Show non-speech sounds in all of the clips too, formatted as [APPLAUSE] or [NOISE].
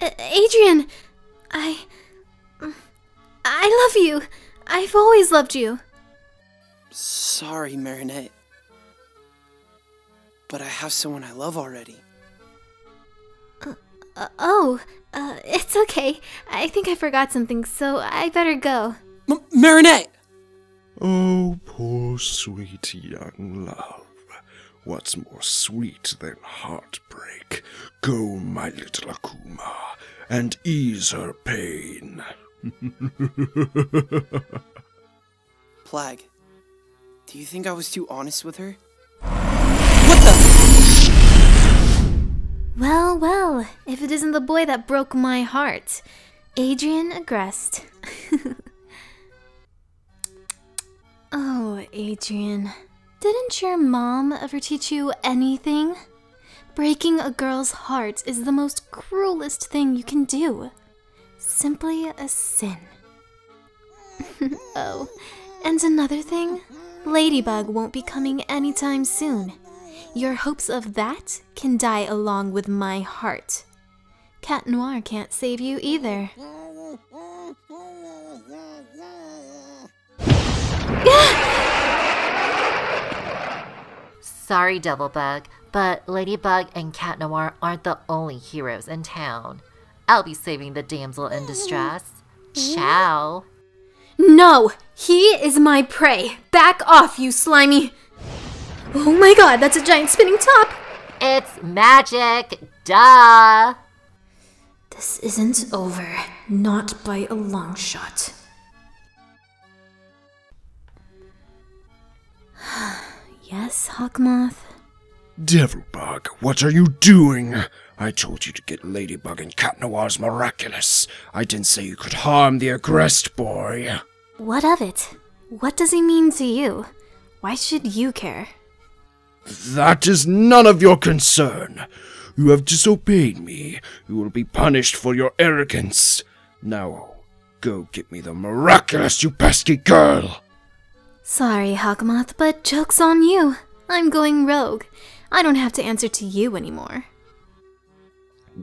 A- Adrien, I. I love you. I've always loved you. Sorry, Marinette. But I have someone I love already. Uh, oh, uh, it's okay. I think I forgot something, so I better go. M- Marinette! Oh, poor sweet young love. What's more sweet than heartbreak? Go, my little Akuma, and ease her pain. [LAUGHS] Plagg, do you think I was too honest with her? What the? Well, well, if it isn't the boy that broke my heart. Adrien Agreste. [LAUGHS] oh, Adrien. Didn't your mom ever teach you anything? Breaking a girl's heart is the most cruelest thing you can do. Simply a sin. [LAUGHS] oh, and another thing Ladybug won't be coming anytime soon. Your hopes of that can die along with my heart. Cat Noir can't save you either. Sorry, Devilbug, but Ladybug and Cat Noir aren't the only heroes in town. I'll be saving the damsel in distress. Ciao. No! He is my prey! Back off, you slimy! Oh my god, that's a giant spinning top! It's magic! Duh! This isn't over. Not by a long shot. Yes, Hawkmoth? Devilbug, what are you doing? I told you to get Ladybug and Cat Noir's miraculous. I didn't say you could harm the Agreste boy. What of it? What does he mean to you? Why should you care? That is none of your concern. You have disobeyed me. You will be punished for your arrogance. Now, go get me the miraculous, you pesky girl! Sorry, Hawkmoth, but joke's on you. I'm going rogue. I don't have to answer to you anymore.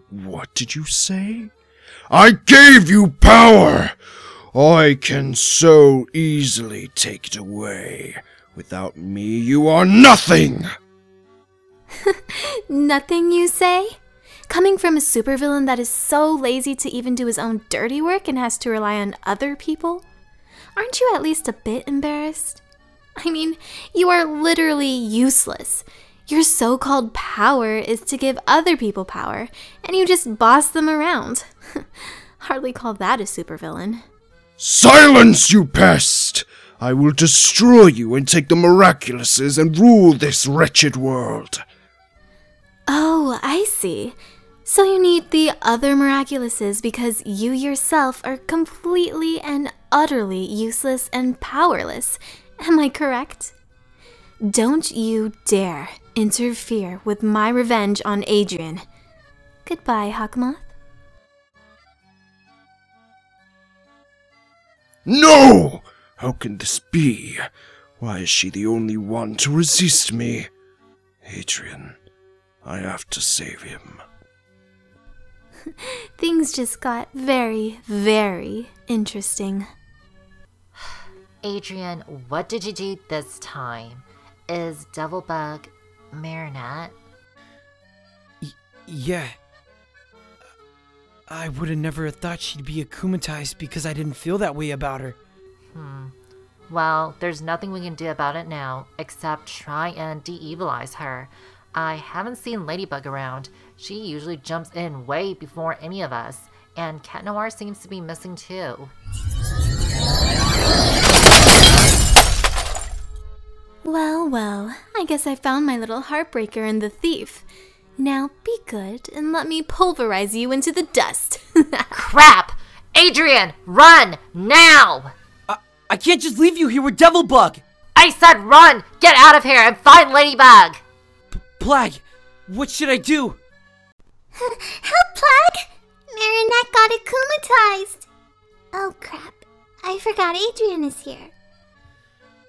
What did you say? I gave you power! I can so easily take it away. Without me, you are nothing! [LAUGHS] Nothing, you say? Coming from a supervillain that is so lazy to even do his own dirty work and has to rely on other people? Aren't you at least a bit embarrassed? I mean, you are literally useless. Your so called power is to give other people power, and you just boss them around. [LAUGHS] Hardly call that a supervillain. Silence, you pest! I will destroy you and take the miraculouses and rule this wretched world. Oh, I see. So you need the other miraculouses because you yourself are completely and utterly useless and powerless. Am I correct? Don't you dare interfere with my revenge on Adrien. Goodbye, Hawkmoth. No! How can this be? Why is she the only one to resist me? Adrien, I have to save him. [LAUGHS] Things just got very, very interesting. Adrien, what did you do this time? Is Devilbug Marinette? Yeah. I would have never thought she'd be akumatized because I didn't feel that way about her. Hmm. Well, there's nothing we can do about it now except try and de evilize her. I haven't seen Ladybug around. She usually jumps in way before any of us, and Cat Noir seems to be missing too. I guess I found my little heartbreaker in the thief. Now be good and let me pulverize you into the dust. [LAUGHS] Crap! Adrien, run! Now! I, I can't just leave you here with Devilbug! I said run! Get out of here and find Ladybug! P- Plagg, what should I do? [LAUGHS] Help, Plagg! Marinette got akumatized. Oh crap. I forgot Adrien is here.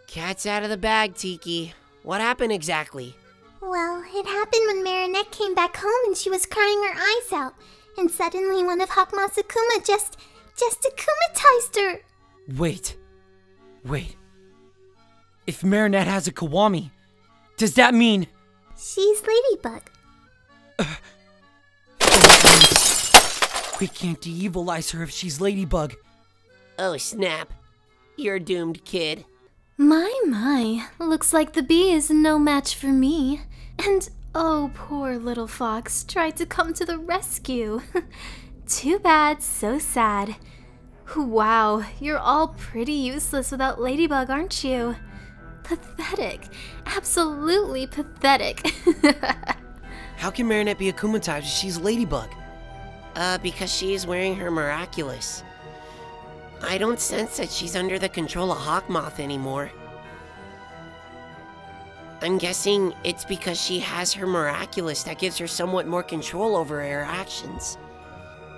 Cat's out of the bag, Tikki. What happened exactly? Well, it happened when Marinette came back home and she was crying her eyes out. and suddenly one of Hawkmoth's Akuma just, just akumatized her. Wait. Wait. If Marinette has a Kwami, does that mean. She's Ladybug. We can't de-evilize her if she's Ladybug. Oh, snap. You're doomed, kid. My, my. Looks like the bee is no match for me. And oh, poor little fox tried to come to the rescue. [LAUGHS] Too bad, so sad. Wow, you're all pretty useless without Ladybug, aren't you? Pathetic. Absolutely pathetic. [LAUGHS] How can Marinette be akumatized if she's Ladybug? Uh, because she is wearing her miraculous. I don't sense that she's under the control of Hawkmoth anymore. I'm guessing it's because she has her miraculous that gives her somewhat more control over her actions.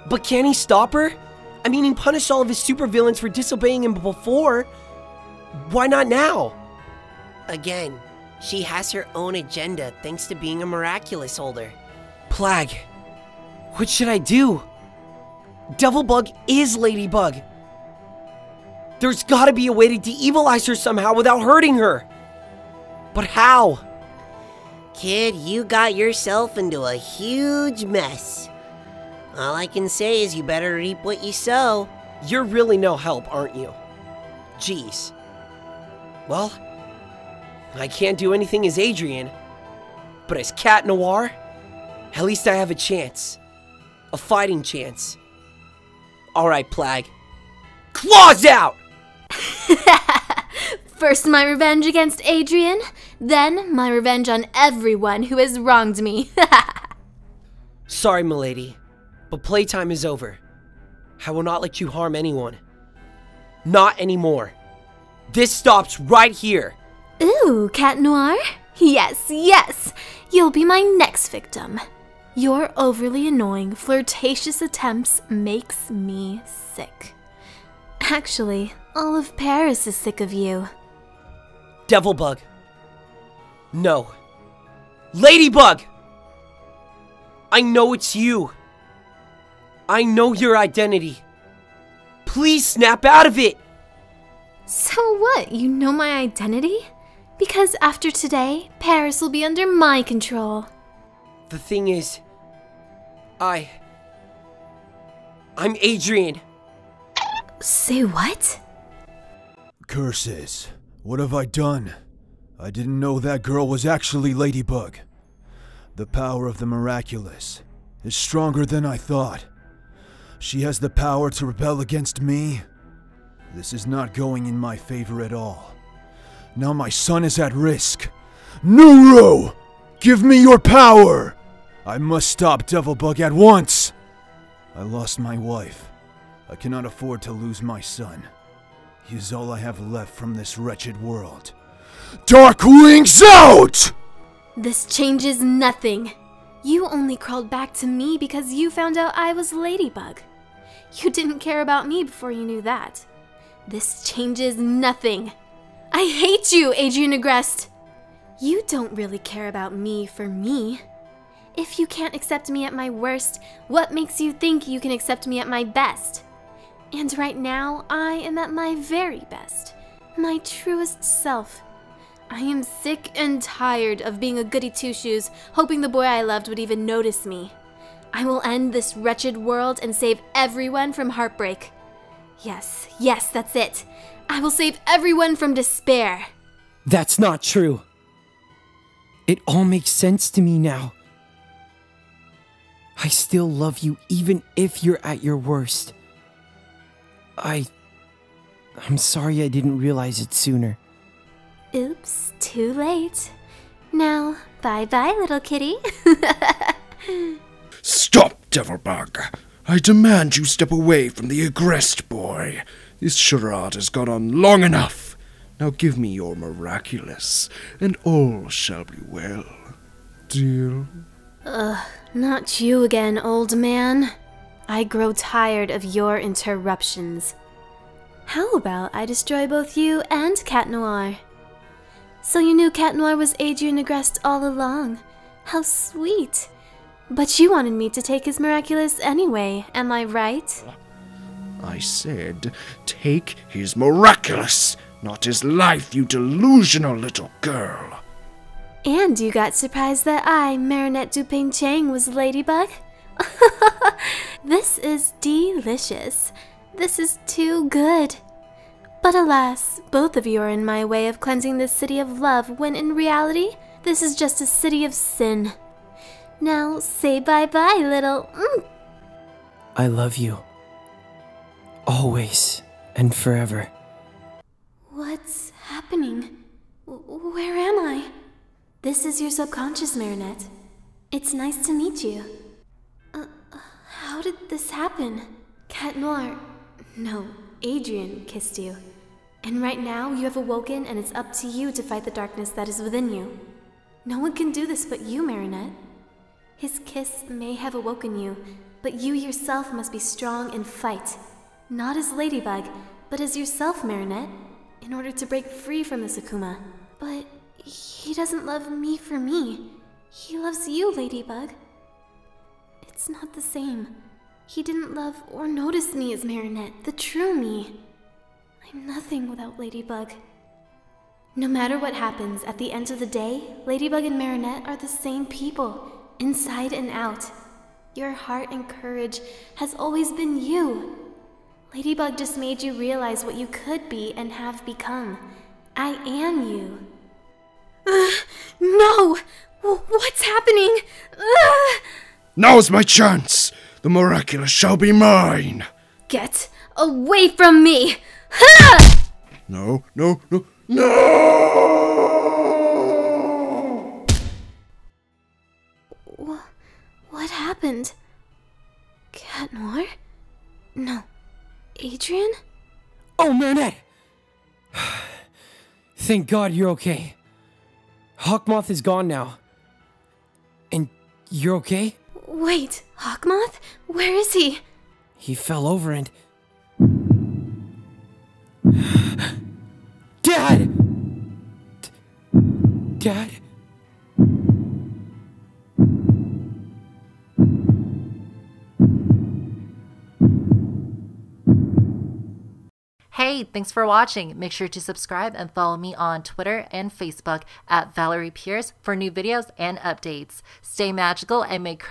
But can he stop her? I mean, he punished all of his supervillains for disobeying him before. Why not now? Again, she has her own agenda thanks to being a miraculous holder. Plagg, what should I do? Devilbug is Ladybug. There's gotta be a way to de-evilize her somehow without hurting her. But how? Kid, you got yourself into a huge mess. All I can say is you better reap what you sow. You're really no help, aren't you? Jeez. Well, I can't do anything as Adrien, but as Cat Noir, at least I have a chance. A fighting chance. Alright, Plagg. Claws out! [LAUGHS] First, my revenge against Adrien, then, my revenge on everyone who has wronged me. [LAUGHS] Sorry, milady, but playtime is over. I will not let you harm anyone. Not anymore. This stops right here. Ooh, Cat Noir? Yes, yes! You'll be my next victim. Your overly annoying, flirtatious attempts makes me sick. Actually, all of Paris is sick of you. Devilbug. No. Ladybug! I know it's you. I know your identity. Please snap out of it! So what? You know my identity? Because after today, Paris will be under my control. The thing is, I. I'm Adrien. Say what? Curses. What have I done? I didn't know that girl was actually Ladybug. The power of the miraculous is stronger than I thought. She has the power to rebel against me. This is not going in my favor at all. Now my son is at risk. Nooroo! Give me your power! I must stop Devilbug at once! I lost my wife. I cannot afford to lose my son. He is all I have left from this wretched world. Dark Wings out! This changes nothing. You only crawled back to me because you found out I was Ladybug. You didn't care about me before you knew that. This changes nothing. I hate you, Adrien Agreste. You don't really care about me for me. If you can't accept me at my worst, what makes you think you can accept me at my best? And right now, I am at my very best, my truest self. I am sick and tired of being a goody two shoes, hoping the boy I loved would even notice me. I will end this wretched world and save everyone from heartbreak. Yes, yes, that's it. I will save everyone from despair. That's not true. It all makes sense to me now. I still love you even if you're at your worst. I. I'm sorry I didn't realize it sooner. Oops, too late. Now, bye bye, little kitty. [LAUGHS] Stop, Devilbug! I demand you step away from the Agreste boy. This charade has gone on long enough. Now give me your miraculous, and all shall be well. Deal? Ugh, not you again, old man. I grow tired of your interruptions. How about I destroy both you and Cat Noir? So you knew Cat Noir was Adrien Agreste all along. How sweet. But you wanted me to take his miraculous anyway, am I right? I said, take his miraculous, not his life, you delusional little girl. And you got surprised that I, Marinette Dupain-Cheng, was Ladybug? [LAUGHS] [LAUGHS] this is delicious. This is too good. But alas, both of you are in my way of cleansing this city of love when in reality, this is just a city of sin. Now say bye bye, little. Mm. I love you. Always and forever. What's happening? W- Where am I? This is your subconscious, Marinette. It's nice to meet you. How did this happen? Cat Noir. No, Adrien kissed you. And right now you have awoken, and it's up to you to fight the darkness that is within you. No one can do this but you, Marinette. His kiss may have awoken you, but you yourself must be strong and fight. Not as Ladybug, but as yourself, Marinette, in order to break free from the Akuma. But he doesn't love me for me. He loves you, Ladybug. It's not the same. He didn't love or notice me as Marinette, the true me. I'm nothing without Ladybug. No matter what happens, at the end of the day, Ladybug and Marinette are the same people, inside and out. Your heart and courage has always been you. Ladybug just made you realize what you could be and have become. I am you. no! W- What's happening? Ugh! Now's my chance. The miraculous shall be mine. Get away from me! Ha! [LAUGHS] No, no, no, no! Wha- What happened? Cat Noir? No. Adrien? Oh, Marinette! [SIGHS] Thank God you're okay. Hawkmoth is gone now. And you're okay? Wait, Hawkmoth? Where is he? He fell over and. [SIGHS] Dad! D- Dad? Hey, thanks for watching. Make sure to subscribe and follow me on Twitter and Facebook at Valory Pierce for new videos and updates. Stay magical and make